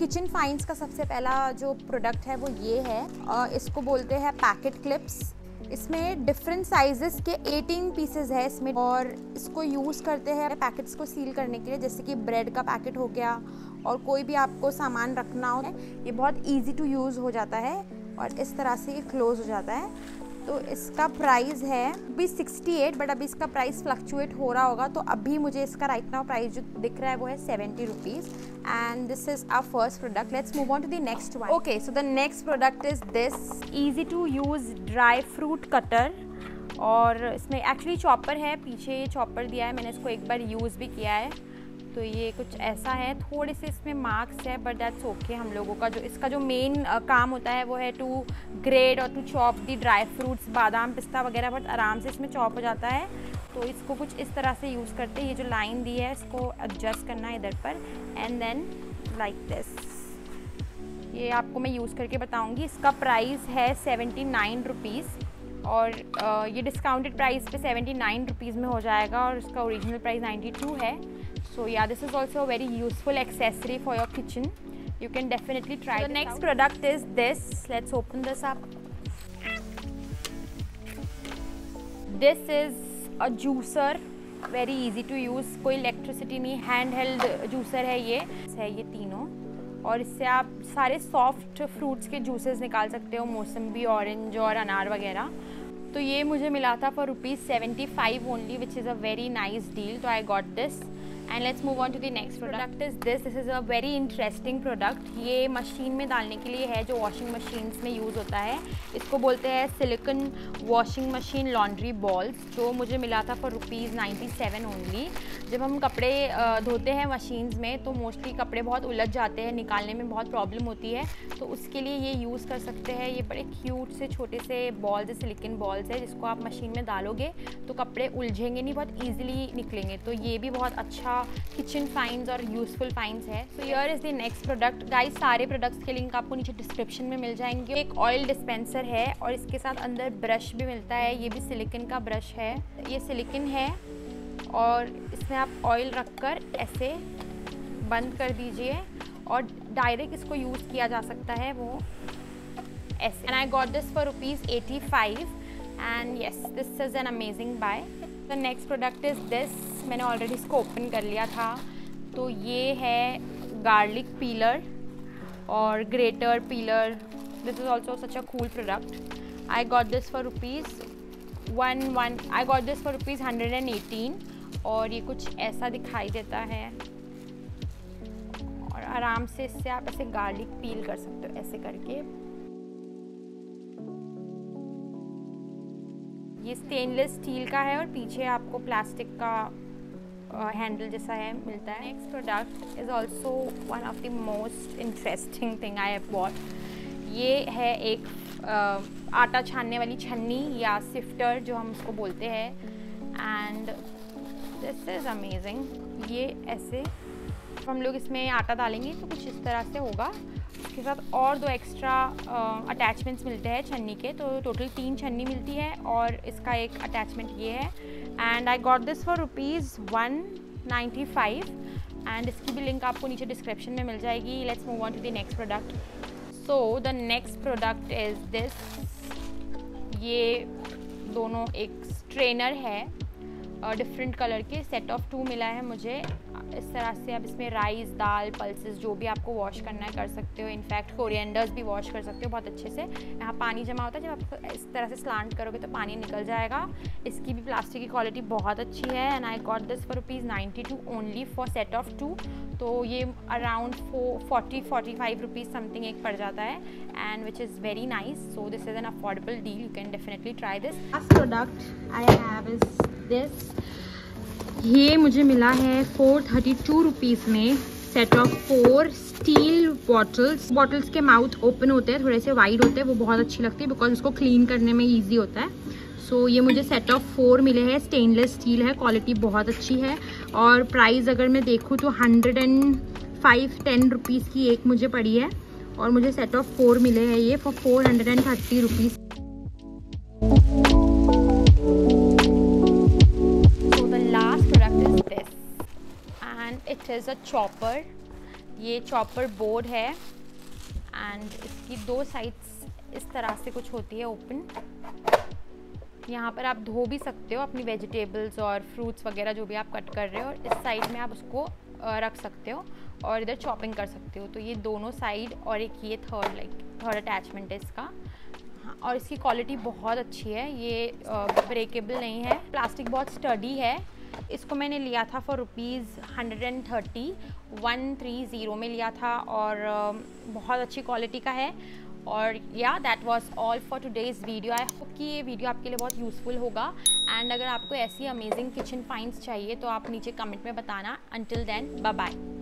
Kitchen फाइंस का सबसे पहला जो प्रोडक्ट है वो ये है। और इसको बोलते हैं पैकेट क्लिप्स इसमें डिफरेंट साइजेस के 18 पीसेस है इसमें। और इसको यूज़ करते हैं पैकेट्स को सील करने के लिए, जैसे कि ब्रेड का पैकेट हो गया और कोई भी आपको सामान रखना हो, ये बहुत इजी टू यूज़ हो जाता है और इस तरह से ये क्लोज हो जाता है। तो इसका प्राइस है, अभी 68 बट अभी इसका प्राइस फ्लक्चुएट हो रहा होगा तो अभी मुझे इसका राइट नाउ प्राइस जो दिख रहा है वो है seventy rupees and this is our first product let's move on to the next one okay so the next product is this easy to use dry fruit cutter और इसमें actually chopper है, पीछे ये चॉपर दिया है, मैंने इसको एक बार यूज़ भी किया है। तो ये कुछ ऐसा है। थोड़े से इसमें मार्क्स है बट दैट्स ओके हम लोगों का। जो इसका जो मेन काम होता है वो है टू ग्रेड और to chop the dry fruits बादाम, पिस्ता वगैरह बहुत आराम से इसमें चॉप हो जाता है। तो इसको कुछ इस तरह से यूज़ करते हैं। ये जो लाइन दी है, इसको एडजस्ट करना है इधर पर। एंड देन लाइक दिस ये आपको मैं यूज़ करके बताऊँगी। इसका प्राइस है सेवेंटी नाइन रुपीज़ और ये डिस्काउंटेड प्राइस पे सेवेंटी नाइन रुपीज़ में हो जाएगा और इसका ओरिजिनल प्राइस नाइन्टी टू है। So yeah this is also a very useful accessory for your kitchen you can definitely try so the next out. product is this let's open this up this is a juicer very easy to use कोई electricity नहीं hand held juicer है ये है ये तीनों और इससे आप सारे सॉफ्ट फ्रूट्स के जूसेस निकाल सकते हो मौसम्बी ऑरेंज और अनार वगैरह तो ये मुझे मिला था for rupees seventy five only which is a very nice deal तो I got this and let's move on to the next product is this this is a very interesting product ये मशीन में डालने के लिए है, जो washing machines में use होता है। इसको बोलते हैं silicon washing machine laundry balls जो मुझे मिला था for rupees ninety seven only जब हम कपड़े धोते हैं मशीन्स में तो मोस्टली कपड़े बहुत उलझ जाते हैं, निकालने में बहुत प्रॉब्लम होती है। तो उसके लिए ये यूज़ कर सकते हैं। ये बड़े क्यूट से छोटे से बॉल्स है सिलिकन बॉल्स है, जिसको आप मशीन में डालोगे तो कपड़े उलझेंगे नहीं, बहुत ईजिली निकलेंगे। तो ये भी बहुत अच्छा किचन फाइंस और यूजफुल फाइंस है. So here is the next product guys सारे प्रोडक्ट्स के लिंक आपको नीचे डिस्क्रिप्शन में मिल जाएँगे. एक ऑयल डिस्पेंसर है और इसके साथ अंदर ब्रश भी मिलता है. ये भी सिलिकन का ब्रश है. ये सिलिकन है और इसमें आप ऑयल रखकर ऐसे बंद कर दीजिए और डायरेक्ट इसको यूज़ किया जा सकता है वो ऐसे. And I got this for rupees eighty five and yes this is an amazing buy the next product is this मैंने ऑलरेडी इसको ओपन कर लिया था। तो ये है गार्लिक पीलर और grater peeler this is also such a cool product I got this for rupees one one I got this for rupees hundred and eighteen और ये कुछ ऐसा दिखाई देता है। और आराम से इससे आप ऐसे गार्लिक पील कर सकते हो ऐसे करके। ये स्टेनलेस स्टील का है और पीछे आपको प्लास्टिक का हैंडल uh, जैसा है मिलता है। Next product is also one of the most interesting thing I have bought ये है एक uh, आटा छानने वाली छन्नी या सिफ्टर जो हम उसको बोलते हैं। एंड दिस इज़ अमेजिंग ये ऐसे हम लोग इसमें आटा डालेंगे तो कुछ इस तरह से होगा। इसके साथ और दो एक्स्ट्रा अटैचमेंट्स मिलते हैं छन्नी के तो टोटल तीन छन्नी मिलती है और इसका एक अटैचमेंट ये है। And I got this for rupees one five and इसकी भी लिंक आपको नीचे डिस्क्रिप्शन में मिल जाएगी। Let's move on to the next product so the next product is this ये दोनों एक स्ट्रेनर है। डिफरेंट कलर के सेट ऑफ़ टू मिला है मुझे। इस तरह से आप इसमें राइस दाल पल्सेस जो भी आपको वॉश करना है कर सकते हो। इनफैक्ट कोरिएंडर्स भी वॉश कर सकते हो बहुत अच्छे से। यहाँ पानी जमा होता है। जब आप इस तरह से स्लांट करोगे तो पानी निकल जाएगा। इसकी भी प्लास्टिक की क्वालिटी बहुत अच्छी है। And I got this for rupees ninety two only for set of two तो ये around forty forty five rupees something एक पड़ जाता है and which is very nice so this is an affordable deal you can definitely try this product I have is this ये मुझे मिला है फोर थर्टी टू रुपीज़ में set of four steel bottles bottles के mouth open होते हैं थोड़े से वाइड होते हैं वो बहुत अच्छी लगती है बिकॉज़ उसको क्लीन करने में ईजी होता है। सो so, ये मुझे सेट ऑफ़ फोर मिले हैं स्टेनलेस स्टील है क्वालिटी बहुत अच्छी है। और प्राइस अगर मैं देखूँ तो hundred and five ten rupees की एक मुझे पड़ी है और मुझे सेट ऑफ़ फोर मिले हैं ये for four hundred and thirty rupees it is a chopper ये चॉपर बोर्ड है. एंड इसकी दो साइड्स इस तरह से कुछ होती है ओपन यहाँ पर आप धो भी सकते हो अपनी वेजिटेबल्स और फ्रूट्स वगैरह जो भी आप कट कर रहे हो और इस साइड में आप उसको रख सकते हो और इधर चॉपिंग कर सकते हो। तो ये दोनों साइड और एक ये थर्ड लाइक थर्ड अटैचमेंट है इसका। हाँ और इसकी क्वालिटी बहुत अच्छी है। ये ब्रेकेबल नहीं है। प्लास्टिक बहुत स्टडी है। इसको मैंने लिया था for rupees hundred and thirty one three zero में लिया था और बहुत अच्छी क्वालिटी का है। और yeah that was all for today's video I hope कि ये वीडियो आपके लिए बहुत यूज़फुल होगा. एंड अगर आपको ऐसी अमेजिंग किचन फाइंस चाहिए तो आप नीचे कमेंट में बताना. Until then bye bye